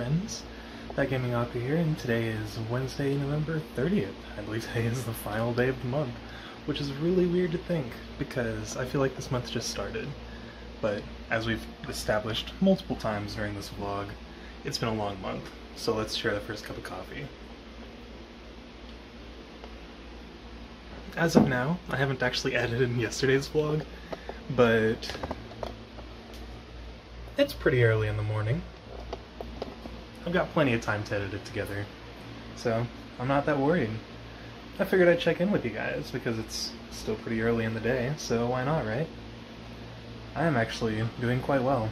friends. That Gaming Author here, and today is Wednesday, November 30th. I believe today is the final day of the month, which is really weird to think, because I feel like this month just started. But as we've established multiple times during this vlog, it's been a long month, so let's share the first cup of coffee. As of now, I haven't actually edited yesterday's vlog, but it's pretty early in the morning. I've got plenty of time to edit it together, so I'm not that worried. I figured I'd check in with you guys because it's still pretty early in the day, so why not, right? I am actually doing quite well.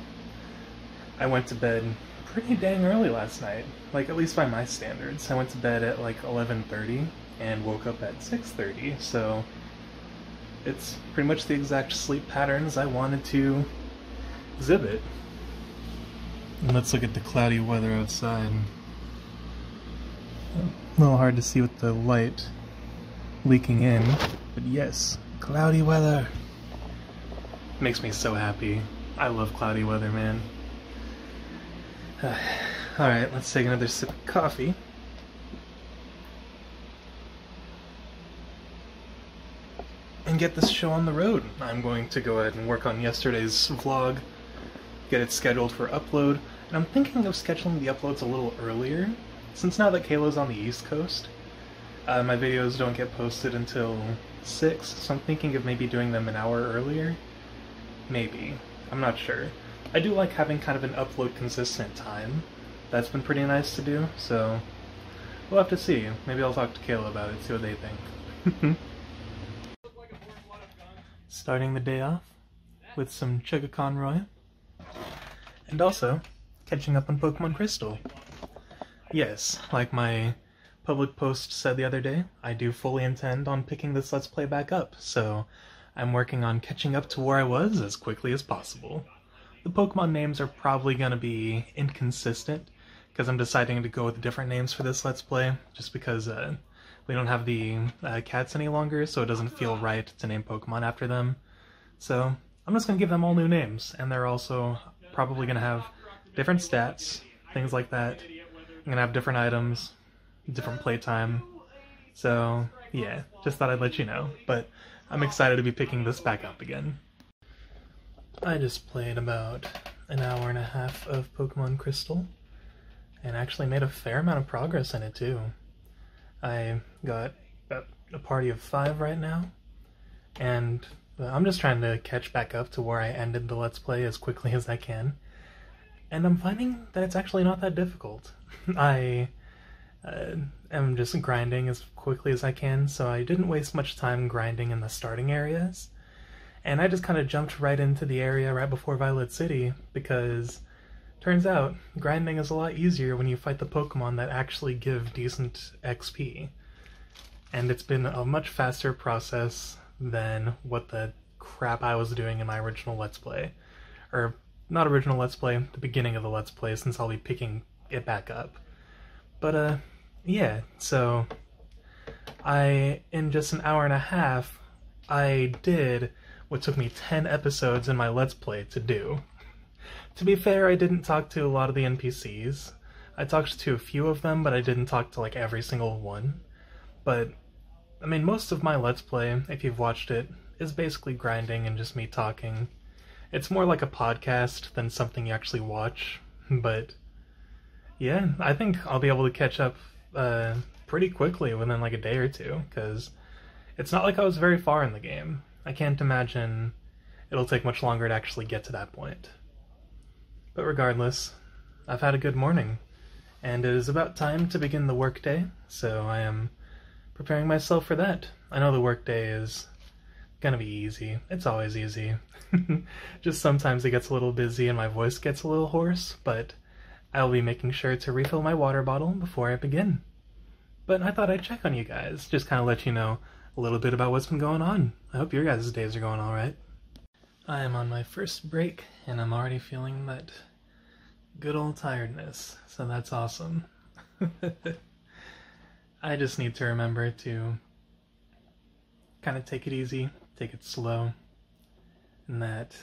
I went to bed pretty dang early last night, like at least by my standards. I went to bed at like 11:30 and woke up at 6:30, so it's pretty much the exact sleep patterns I wanted to exhibit. And let's look at the cloudy weather outside. A little hard to see with the light leaking in, but yes, cloudy weather. Makes me so happy. I love cloudy weather, man. Alright, let's take another sip of coffee. And get this show on the road. I'm going to go ahead and work on yesterday's vlog get it scheduled for upload. And I'm thinking of scheduling the uploads a little earlier, since now that Kayla's on the East Coast, uh, my videos don't get posted until 6, so I'm thinking of maybe doing them an hour earlier. Maybe. I'm not sure. I do like having kind of an upload consistent time. That's been pretty nice to do, so we'll have to see. Maybe I'll talk to Kayla about it, see what they think. Starting the day off with some Chugga Conroy and also catching up on Pokemon Crystal. Yes, like my public post said the other day, I do fully intend on picking this Let's Play back up, so I'm working on catching up to where I was as quickly as possible. The Pokemon names are probably going to be inconsistent, because I'm deciding to go with different names for this Let's Play, just because uh, we don't have the uh, cats any longer, so it doesn't feel right to name Pokemon after them. So I'm just going to give them all new names, and they're also probably going to have different stats, things like that. I'm going to have different items, different playtime. So, yeah, just thought I'd let you know. But I'm excited to be picking this back up again. I just played about an hour and a half of Pokemon Crystal, and actually made a fair amount of progress in it too. I got a party of five right now, and I'm just trying to catch back up to where I ended the Let's Play as quickly as I can. And I'm finding that it's actually not that difficult. I uh, am just grinding as quickly as I can, so I didn't waste much time grinding in the starting areas. And I just kind of jumped right into the area right before Violet City, because turns out grinding is a lot easier when you fight the Pokemon that actually give decent XP. And it's been a much faster process than what the crap I was doing in my original Let's Play. Or, not original Let's Play, the beginning of the Let's Play, since I'll be picking it back up. But, uh, yeah, so I, in just an hour and a half, I did what took me 10 episodes in my Let's Play to do. To be fair, I didn't talk to a lot of the NPCs. I talked to a few of them, but I didn't talk to like every single one. But I mean, most of my Let's Play, if you've watched it, is basically grinding and just me talking. It's more like a podcast than something you actually watch, but yeah, I think I'll be able to catch up uh, pretty quickly within like a day or two, because it's not like I was very far in the game. I can't imagine it'll take much longer to actually get to that point. But regardless, I've had a good morning, and it is about time to begin the workday, so I am preparing myself for that. I know the workday is gonna be easy. It's always easy. Just sometimes it gets a little busy and my voice gets a little hoarse, but I'll be making sure to refill my water bottle before I begin. But I thought I'd check on you guys, just kind of let you know a little bit about what's been going on. I hope your guys' days are going alright. I am on my first break, and I'm already feeling that good old tiredness, so that's awesome. I just need to remember to kind of take it easy, take it slow, and that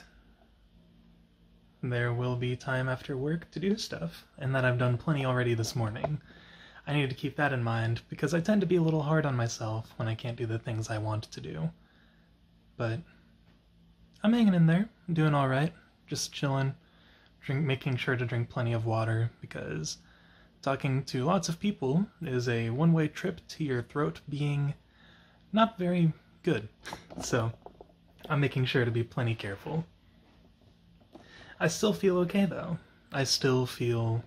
there will be time after work to do stuff, and that I've done plenty already this morning. I need to keep that in mind because I tend to be a little hard on myself when I can't do the things I want to do. But I'm hanging in there, doing all right, just chilling, drink, making sure to drink plenty of water because talking to lots of people is a one-way trip to your throat being not very good. So I'm making sure to be plenty careful. I still feel okay though. I still feel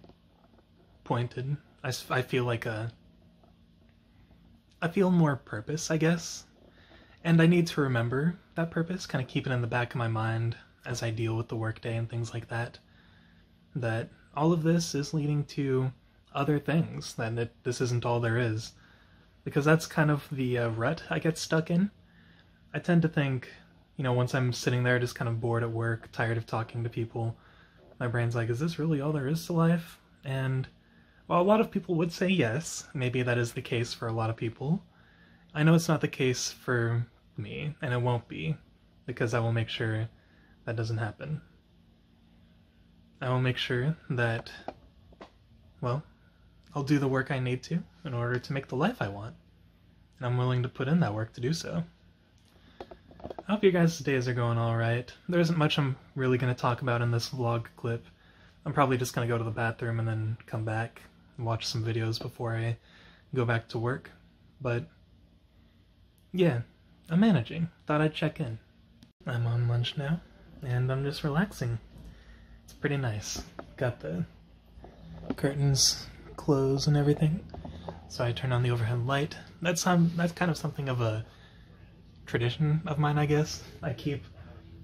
pointed I, I feel like a. I feel more purpose, I guess. And I need to remember that purpose, kind of keep it in the back of my mind as I deal with the workday and things like that. That all of this is leading to other things, then it, this isn't all there is. Because that's kind of the uh, rut I get stuck in. I tend to think, you know, once I'm sitting there just kind of bored at work, tired of talking to people, my brain's like, is this really all there is to life? And while a lot of people would say yes, maybe that is the case for a lot of people, I know it's not the case for me, and it won't be, because I will make sure that doesn't happen. I will make sure that, well, I'll do the work I need to in order to make the life I want, and I'm willing to put in that work to do so. I hope you guys' days are going alright. There isn't much I'm really going to talk about in this vlog clip. I'm probably just going to go to the bathroom and then come back and watch some videos before I go back to work. But yeah, I'm managing. Thought I'd check in. I'm on lunch now, and I'm just relaxing. It's pretty nice. Got the curtains closed and everything. So I turn on the overhead light. That's um that's kind of something of a tradition of mine, I guess. I keep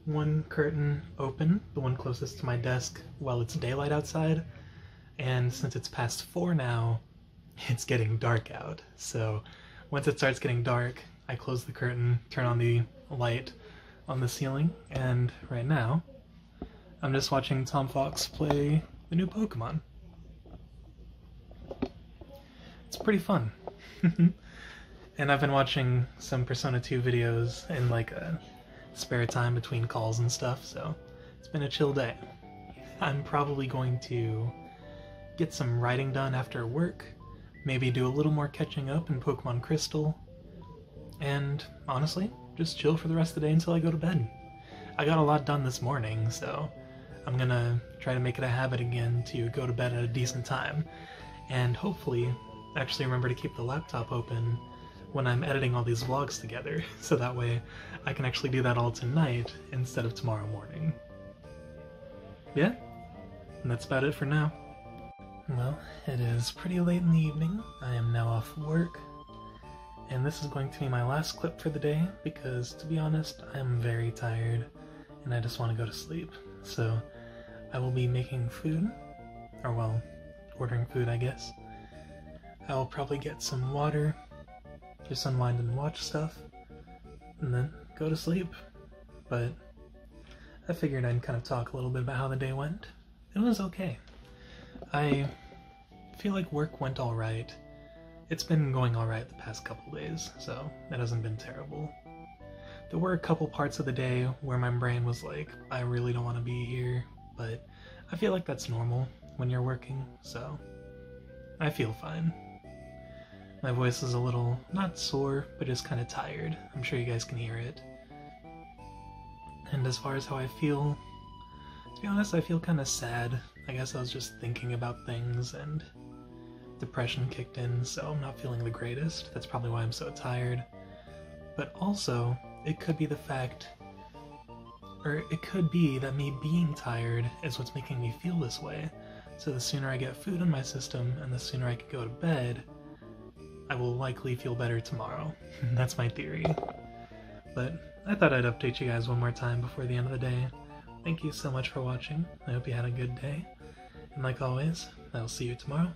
one curtain open, the one closest to my desk, while it's daylight outside, and since it's past four now, it's getting dark out. So once it starts getting dark, I close the curtain, turn on the light on the ceiling, and right now, I'm just watching Tom Fawkes play the new Pokemon. It's pretty fun. and I've been watching some Persona 2 videos in like a spare time between calls and stuff, so it's been a chill day. I'm probably going to get some writing done after work, maybe do a little more catching up in Pokemon Crystal, and honestly, just chill for the rest of the day until I go to bed. I got a lot done this morning, so I'm gonna try to make it a habit again to go to bed at a decent time, and hopefully actually remember to keep the laptop open when I'm editing all these vlogs together, so that way I can actually do that all tonight instead of tomorrow morning. Yeah, and that's about it for now. Well, it is pretty late in the evening. I am now off work. And this is going to be my last clip for the day because, to be honest, I am very tired and I just want to go to sleep. So I will be making food, or well, ordering food, I guess. I will probably get some water, just unwind and watch stuff, and then go to sleep. But I figured I'd kind of talk a little bit about how the day went. It was okay. I feel like work went alright. It's been going alright the past couple days, so it hasn't been terrible. There were a couple parts of the day where my brain was like, I really don't want to be here, but I feel like that's normal when you're working, so I feel fine. My voice is a little, not sore, but just kind of tired. I'm sure you guys can hear it. And as far as how I feel, to be honest, I feel kind of sad I guess I was just thinking about things and depression kicked in, so I'm not feeling the greatest. That's probably why I'm so tired. But also, it could be the fact, or it could be that me being tired is what's making me feel this way. So the sooner I get food in my system and the sooner I can go to bed, I will likely feel better tomorrow. Mm-hmm. That's my theory. But I thought I'd update you guys one more time before the end of the day. Thank you so much for watching. I hope you had a good day. And like always, I'll see you tomorrow.